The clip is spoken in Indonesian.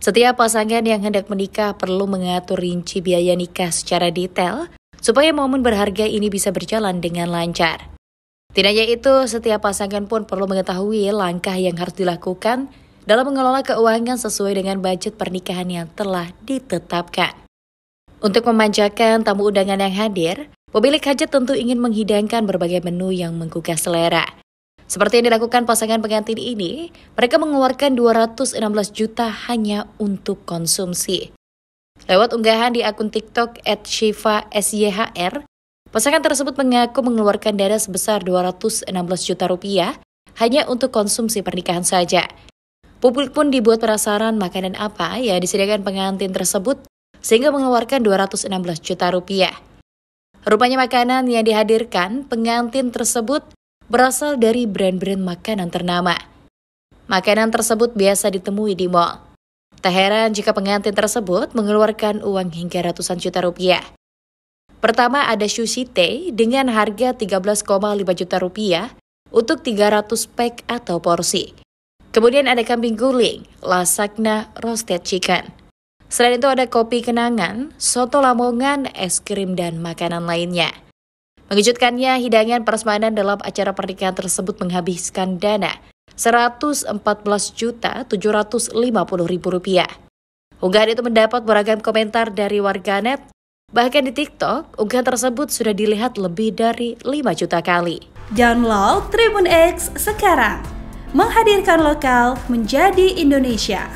Setiap pasangan yang hendak menikah perlu mengatur rinci biaya nikah secara detail supaya momen berharga ini bisa berjalan dengan lancar. Tidak hanya itu, setiap pasangan pun perlu mengetahui langkah yang harus dilakukan dalam mengelola keuangan sesuai dengan budget pernikahan yang telah ditetapkan. Untuk memanjakan tamu undangan yang hadir, pemilik hajat tentu ingin menghidangkan berbagai menu yang menggugah selera. Seperti yang dilakukan pasangan pengantin ini, mereka mengeluarkan 216 juta hanya untuk konsumsi. Lewat unggahan di akun TikTok at Shiva SYHR, pasangan tersebut mengaku mengeluarkan dana sebesar 216 juta rupiah hanya untuk konsumsi pernikahan saja. Publik pun dibuat penasaran makanan apa yang disediakan pengantin tersebut sehingga mengeluarkan 216 juta rupiah. Rupanya makanan yang dihadirkan pengantin tersebut berasal dari brand-brand makanan ternama. Makanan tersebut biasa ditemui di mall. Tak heran jika pengantin tersebut mengeluarkan uang hingga ratusan juta rupiah. Pertama ada sushi teh dengan harga 13,5 juta rupiah untuk 300 pack atau porsi. Kemudian ada kambing guling, lasagna, roasted chicken. Selain itu ada kopi kenangan, soto lamongan, es krim, dan makanan lainnya. Mengejutkannya, hidangan prasmanan dalam acara pernikahan tersebut menghabiskan dana 114 juta 750 ribu rupiah. Unggahan itu mendapat beragam komentar dari warganet. Bahkan di TikTok, unggahan tersebut sudah dilihat lebih dari 5 juta kali. Download Tribun X sekarang. Menghadirkan lokal menjadi Indonesia.